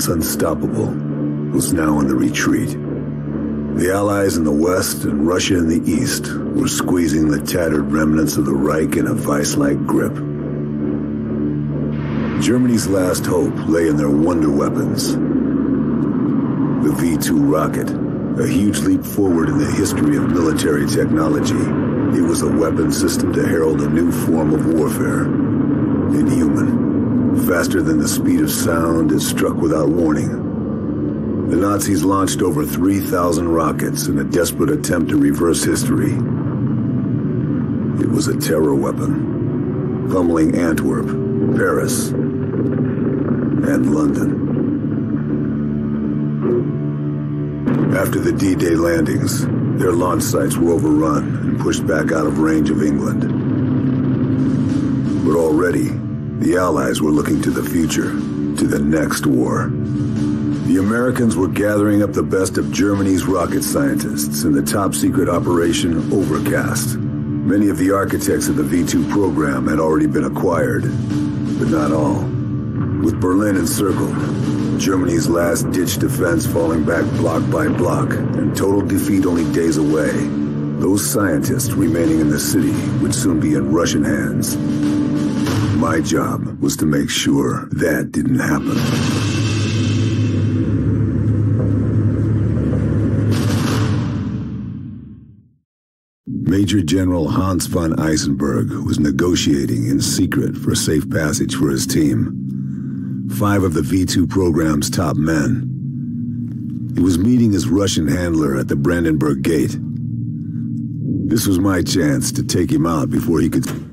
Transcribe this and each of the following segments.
Once unstoppable, was now in the retreat. The Allies in the west and Russia in the east were squeezing the tattered remnants of the Reich in a vice-like grip. Germany's last hope lay in their wonder weapons. The V-2 rocket, a huge leap forward in the history of military technology. It was a weapon system to herald a new form of warfare. Inhuman. Faster than the speed of sound, it struck without warning. The Nazis launched over 3,000 rockets in a desperate attempt to reverse history. It was a terror weapon, pummeling Antwerp, Paris, and London. After the D-Day landings, their launch sites were overrun and pushed back out of range of England. But already, the Allies were looking to the future, to the next war. The Americans were gathering up the best of Germany's rocket scientists in the top-secret Operation Overcast. Many of the architects of the V-2 program had already been acquired, but not all. With Berlin encircled, Germany's last-ditch defense falling back block by block, and total defeat only days away. Those scientists remaining in the city would soon be in Russian hands. My job was to make sure that didn't happen. Major General Hans von Eisenberg was negotiating in secret for a safe passage for his team five of the V-2 program's top men. He was meeting his Russian handler at the Brandenburg Gate. This was my chance to take him out before he could...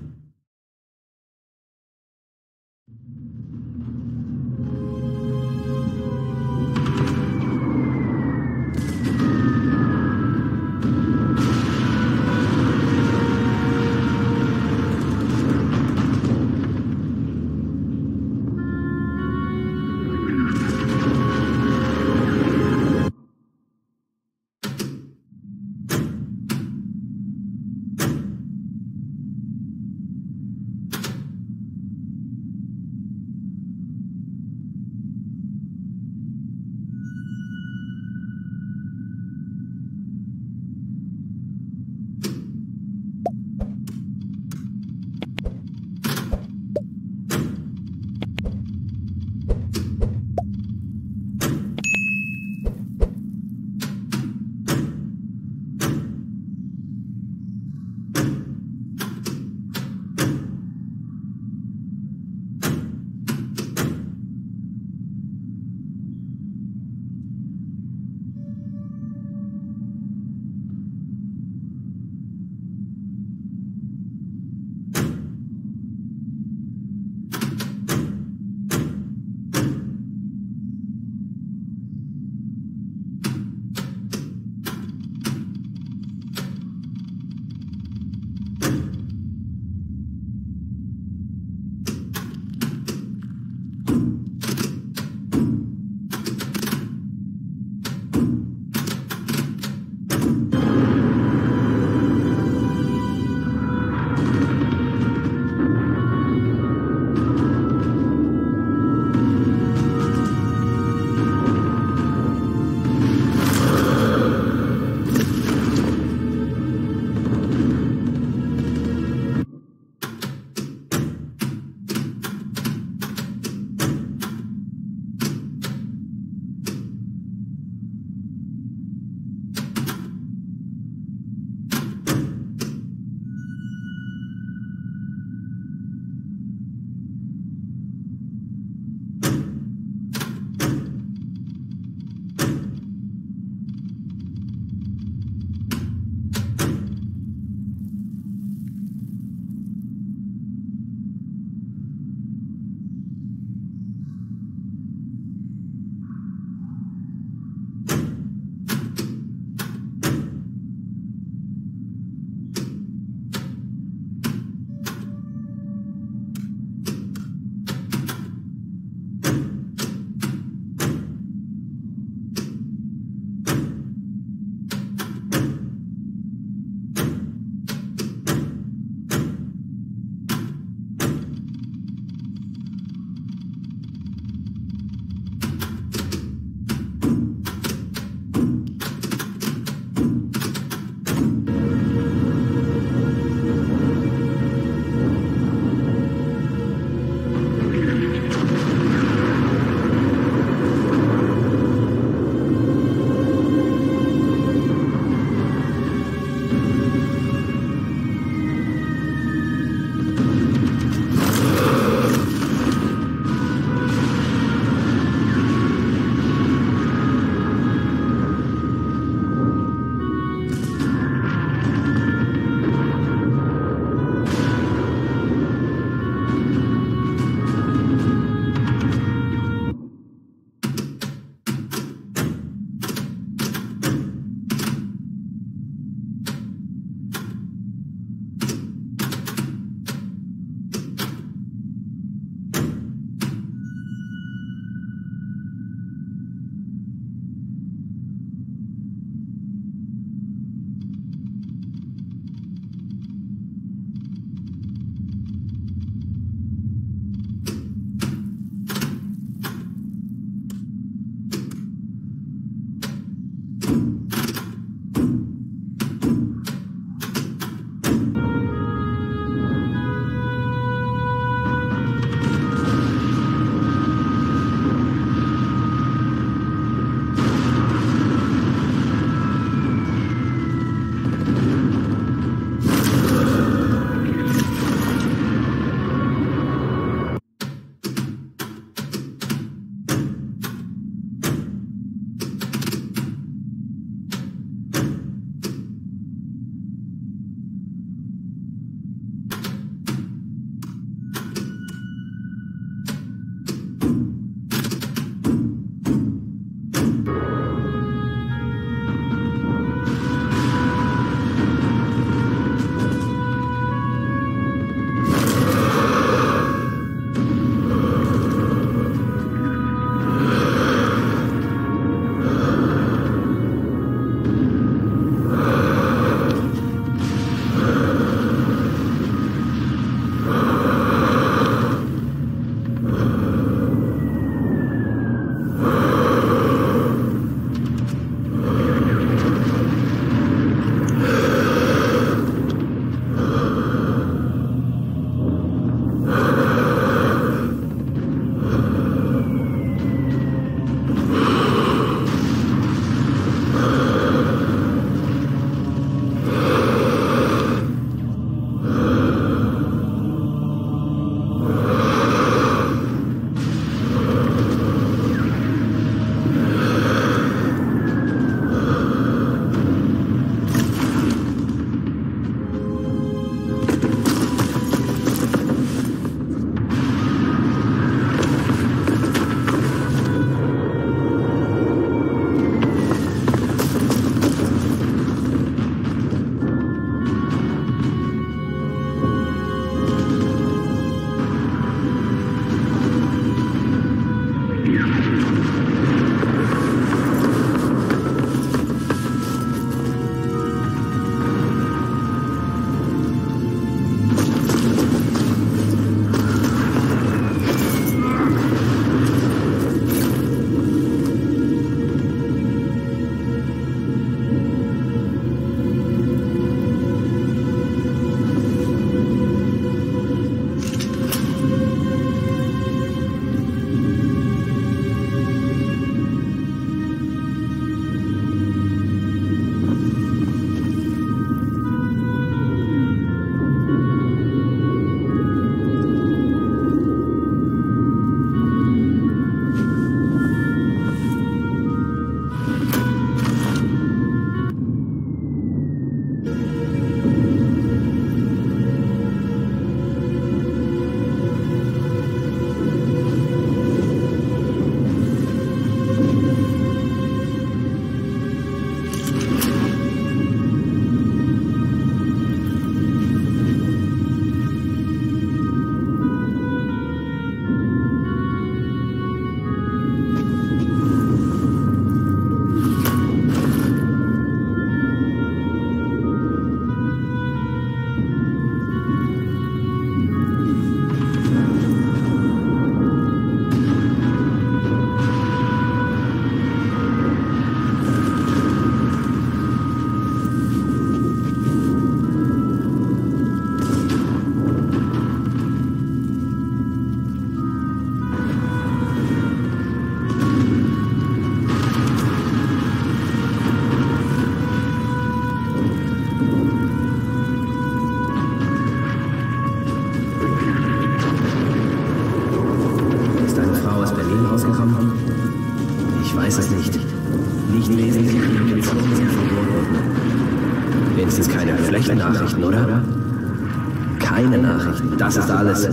Keine Nachrichten, das ist alles.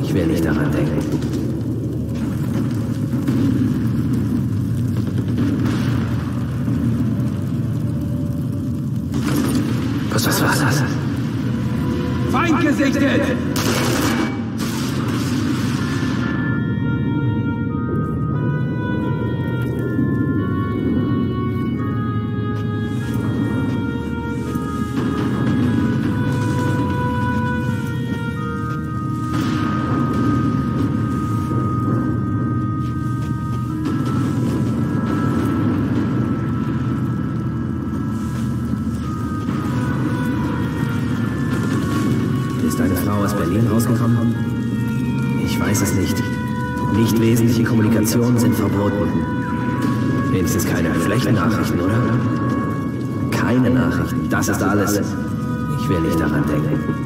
Ich will nicht daran denken. Was, was war das? Feind Wenigstens keine schlechten Nachrichten, oder? Keine Nachrichten, das ist alles. Ich will nicht daran denken.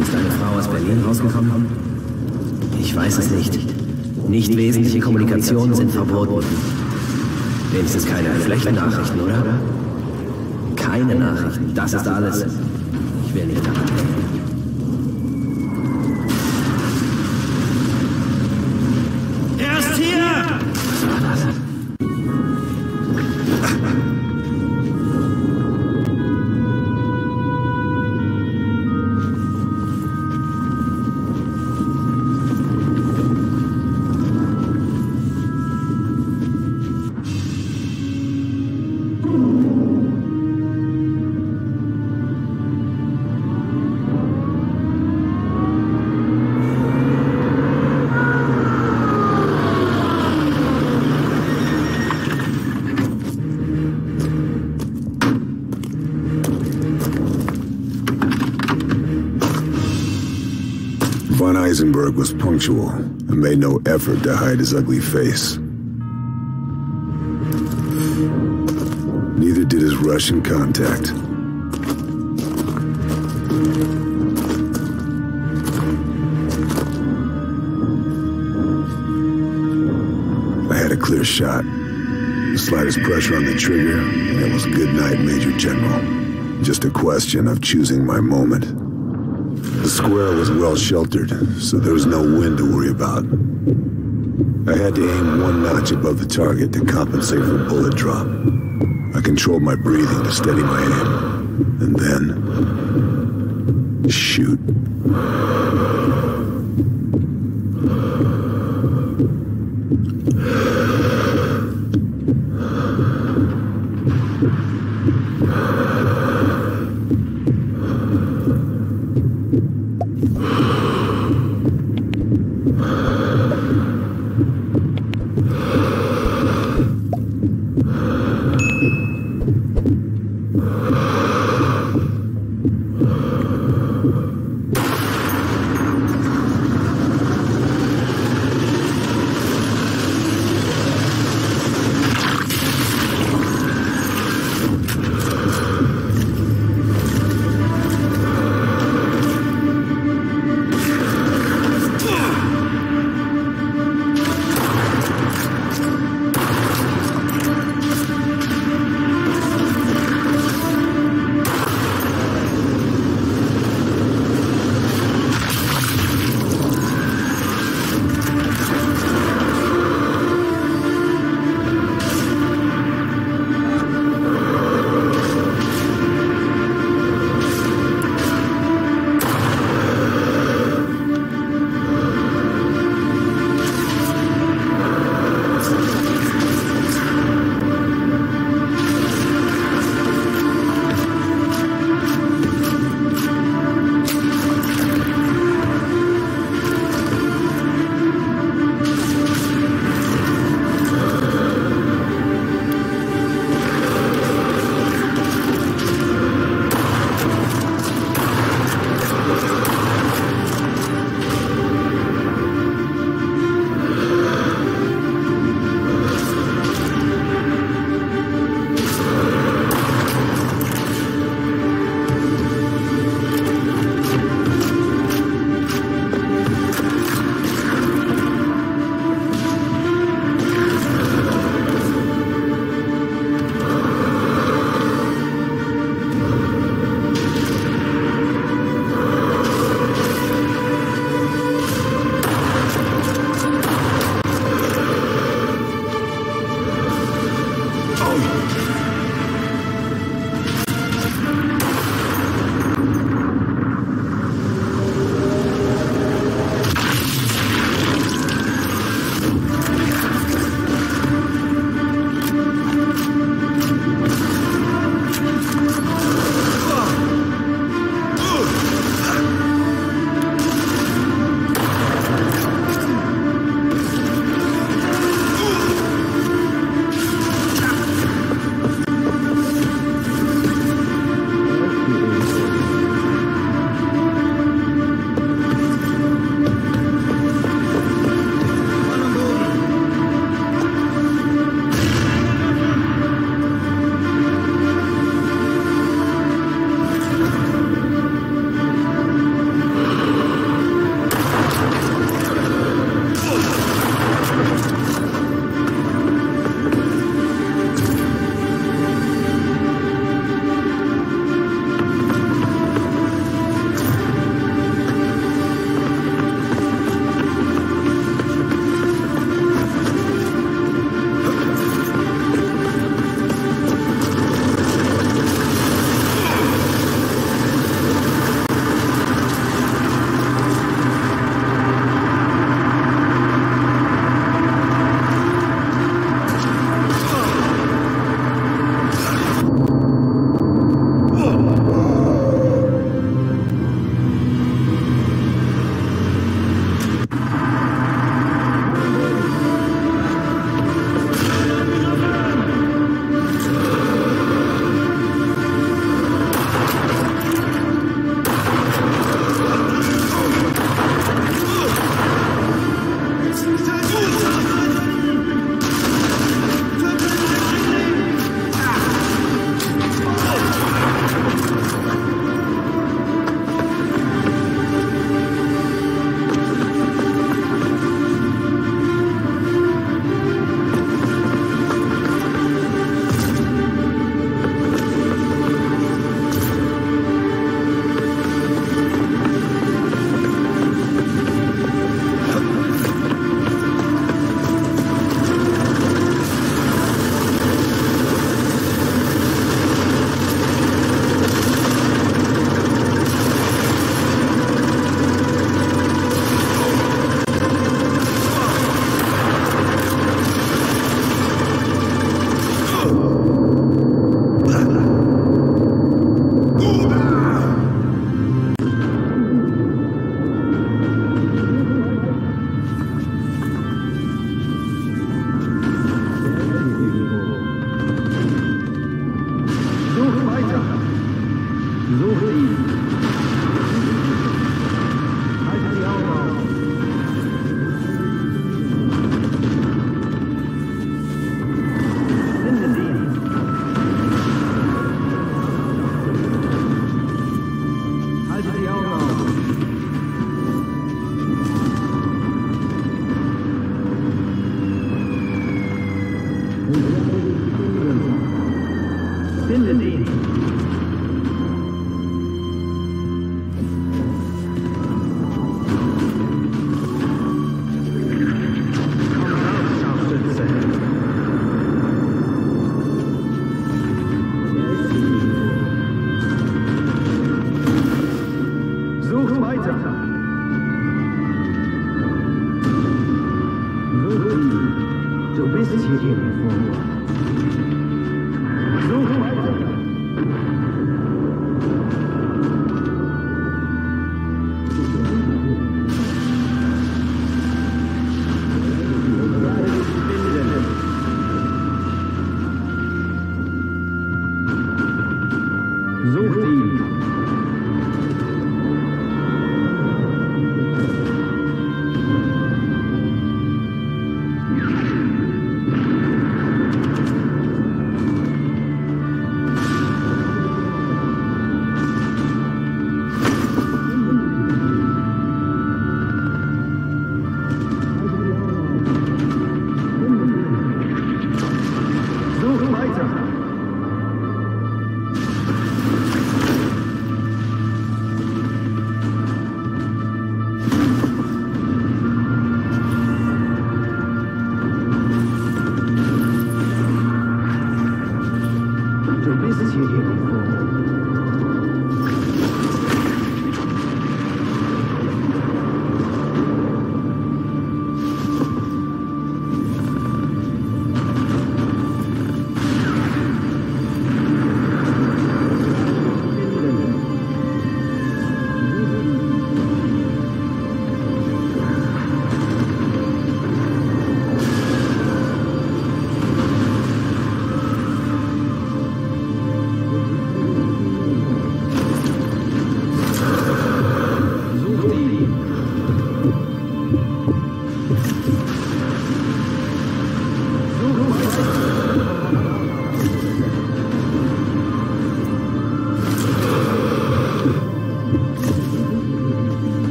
Ist eine Frau aus Berlin rausgekommen? Ich weiß es nicht. Nicht wesentliche Kommunikationen sind verboten. Wenigstens keine schlechten Nachrichten, oder? Keine Nachrichten, das ist alles. Ich will nicht daran denken. Von Eisenberg was punctual and made no effort to hide his ugly face. Neither did his Russian contact. I had a clear shot. The slightest pressure on the trigger, and it was good night, Major General. Just a question of choosing my moment. The square was well sheltered, so there was no wind to worry about. I had to aim one notch above the target to compensate for bullet drop. I controlled my breathing to steady my aim. And then... Shoot.